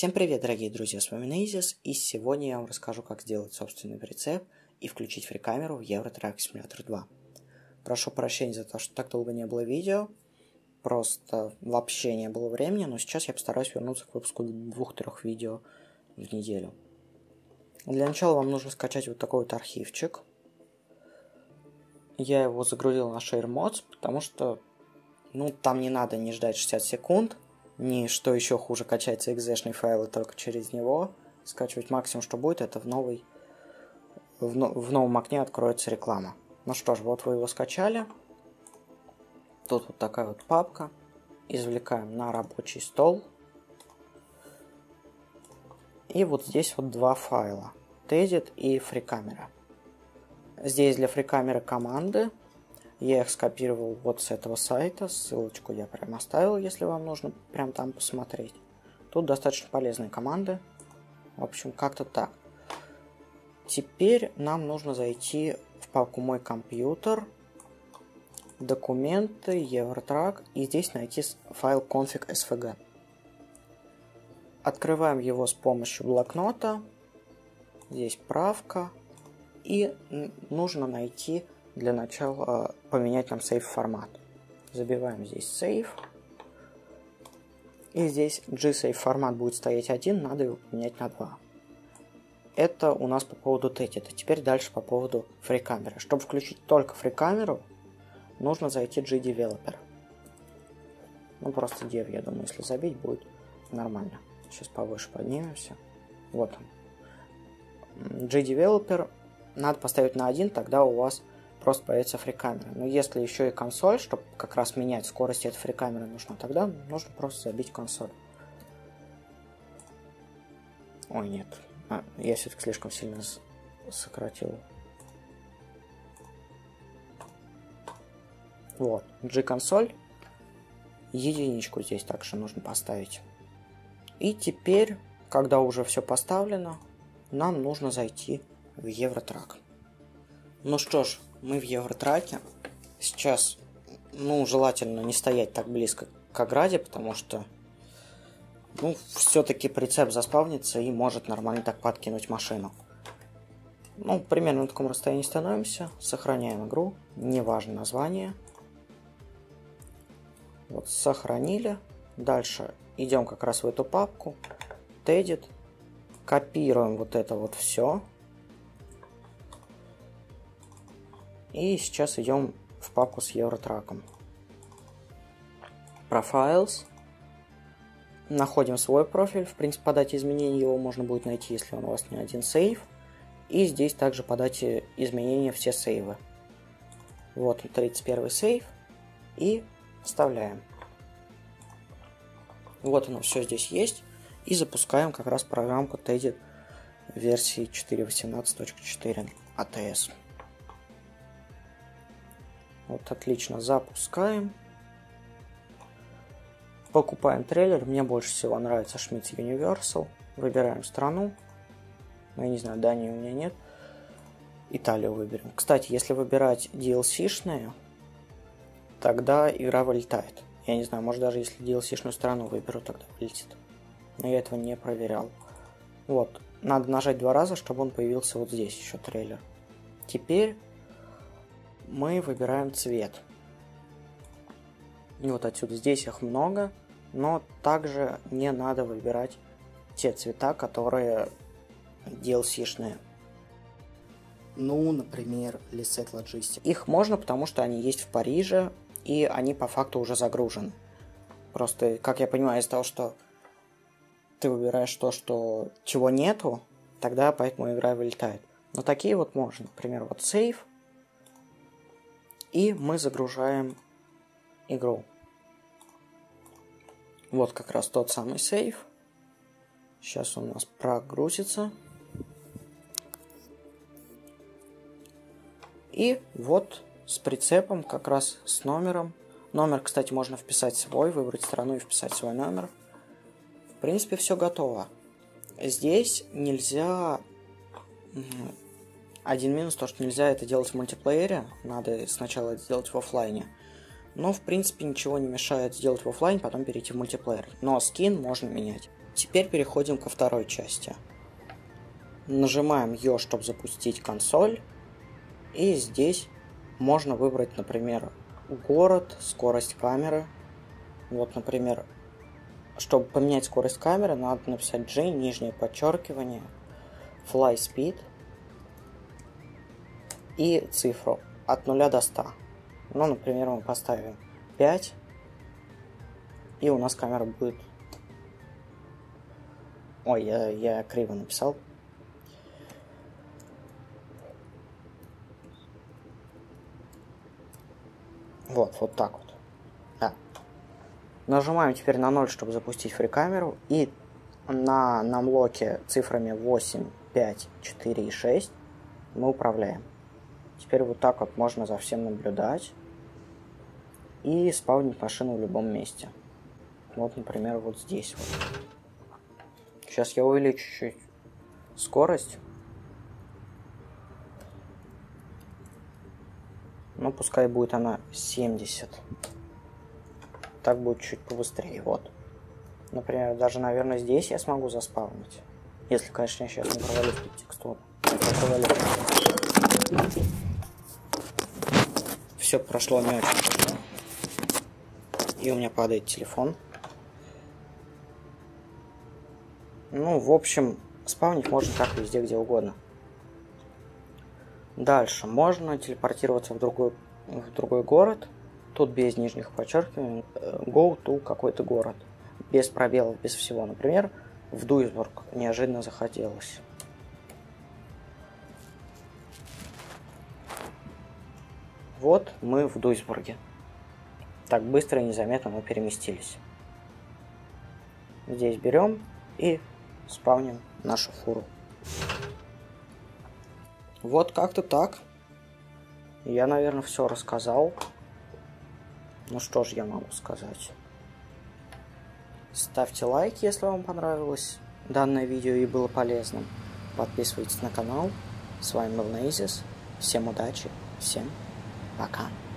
Всем привет, дорогие друзья, с вами Нейзис, и сегодня я вам расскажу, как сделать собственный прицеп и включить фрикамеру в Eurotrack Simulator 2. Прошу прощения за то, что так долго не было видео, просто вообще не было времени, но сейчас я постараюсь вернуться к выпуску двух-трех видео в неделю. Для начала вам нужно скачать вот такой вот архивчик. Я его загрузил на ShareMods, потому что ну, там не надо не ждать 60 секунд, ни что еще хуже, качается экзешный файл и только через него. Скачивать максимум, что будет, это в новый в, но, в новом окне откроется реклама. Ну что ж, вот вы его скачали. Тут вот такая вот папка. Извлекаем на рабочий стол. И вот здесь вот два файла. Tedit и FreeCamera. Здесь для FreeCamera команды, я их скопировал вот с этого сайта, ссылочку я прям оставил, если вам нужно прям там посмотреть. Тут достаточно полезные команды. В общем, как-то так. Теперь нам нужно зайти в папку «Мой компьютер», «Документы», «Евротрак» и здесь найти файл config.svg. Открываем его с помощью блокнота. Здесь правка. И нужно найти для начала поменять нам сейф формат. Забиваем здесь сейф. И здесь G-Save формат будет стоять один, надо его поменять на 2. Это у нас по поводу тетита. Теперь дальше по поводу фрикамеры. Чтобы включить только фрикамеру, нужно зайти G-Developer. Ну, просто dev, я думаю, если забить, будет нормально. Сейчас повыше поднимемся. Вот он. G-Developer надо поставить на 1, тогда у вас просто появится фрикамера. Но если еще и консоль, чтобы как раз менять скорость этой фрикамеры нужно, тогда нужно просто забить консоль. Ой, нет. А, я все-таки слишком сильно сократил. Вот, G-консоль. Единичку здесь также нужно поставить. И теперь, когда уже все поставлено, нам нужно зайти в Евротрак. Ну что ж, мы в Евротраке. Сейчас, ну, желательно не стоять так близко к ограде, потому что, ну, все-таки прицеп заспавнится и может нормально так подкинуть машину. Ну, примерно на таком расстоянии становимся, сохраняем игру, неважно название. Вот, сохранили. Дальше идем как раз в эту папку, Tedit, копируем вот это вот все, И сейчас идем в папку с Евротраком. Profiles. Находим свой профиль. В принципе, по дате изменений его можно будет найти, если он у вас не один сейв. И здесь также по дате изменения все сейвы. Вот 31 сейв. И вставляем. Вот оно все здесь есть. И запускаем как раз программку Teddy версии 4.18.4 ATS. Вот, отлично, запускаем. Покупаем трейлер. Мне больше всего нравится Schmitz Universal. Выбираем страну. Ну, я не знаю, Дании у меня нет. Италию выберем. Кстати, если выбирать DLC-шные, тогда игра вылетает. Я не знаю, может даже если DLC-шную страну выберу, тогда вылетит. Но я этого не проверял. Вот. Надо нажать два раза, чтобы он появился вот здесь еще трейлер. Теперь мы выбираем цвет. И вот отсюда здесь их много, но также не надо выбирать те цвета, которые DLC-шные. Ну, например, Lisset Logistic. Их можно, потому что они есть в Париже, и они по факту уже загружены. Просто, как я понимаю, из-за того, что ты выбираешь то, что чего нету, тогда поэтому игра вылетает. Но такие вот можно. Например, вот Save, и мы загружаем игру. Вот как раз тот самый сейф. Сейчас он у нас прогрузится. И вот с прицепом, как раз с номером. Номер, кстати, можно вписать свой, выбрать страну и вписать свой номер. В принципе, все готово. Здесь нельзя один минус, то, что нельзя это делать в мультиплеере, надо сначала это сделать в офлайне. Но, в принципе, ничего не мешает сделать в офлайн, потом перейти в мультиплеер. Но скин можно менять. Теперь переходим ко второй части. Нажимаем Ё, чтобы запустить консоль. И здесь можно выбрать, например, город, скорость камеры. Вот, например, чтобы поменять скорость камеры, надо написать G, нижнее подчеркивание, Fly Speed и цифру от 0 до 100. Ну, например, мы поставим 5, и у нас камера будет... Ой, я, я криво написал. Вот, вот так вот. Да. Нажимаем теперь на 0, чтобы запустить фрикамеру. И на намлоке цифрами 8, 5, 4 и 6 мы управляем. Теперь вот так вот можно за всем наблюдать и спавнить машину в любом месте. Вот, например, вот здесь вот. Сейчас я увеличу чуть скорость. Ну, пускай будет она 70. Так будет чуть побыстрее, вот. Например, даже, наверное, здесь я смогу заспавнить. Если, конечно, я сейчас не провалю текстуру. Все прошло не очень И у меня падает телефон. Ну, в общем, спавнить можно так везде, где угодно. Дальше. Можно телепортироваться в другой, в другой город. Тут без нижних подчеркиваний. Э, go to какой-то город. Без пробелов, без всего. Например, в Дуйсбург неожиданно захотелось. Вот мы в Дуйсбурге. Так быстро и незаметно мы переместились. Здесь берем и спавним нашу фуру. Вот как-то так. Я, наверное, все рассказал. Ну что ж я могу сказать. Ставьте лайк, если вам понравилось данное видео и было полезным. Подписывайтесь на канал. С вами был Нейзис. Всем удачи, всем пока. 分かっ。